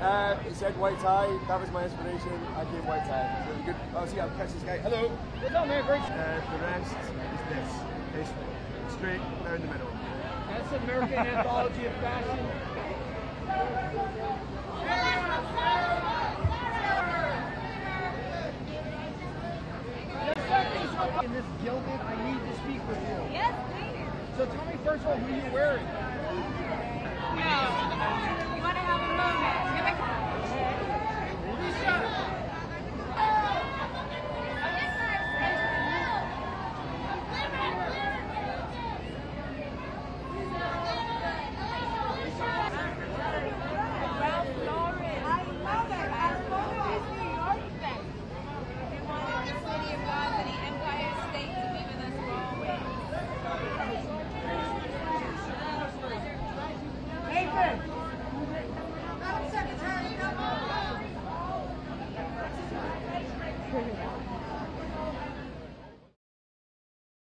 Uh, he said white tie. That was my inspiration. I gave white tie. So good. Oh, see, I'll catch this guy. Hello. What's up, man? Great. Uh, the rest is this. It's straight down the middle. That's American Anthology of Fashion. In this gilded, I need to speak with you. Yes, please. So tell me first of all who you're wearing. Yeah. Thank Secretary, come on.